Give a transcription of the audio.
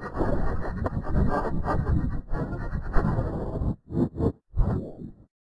you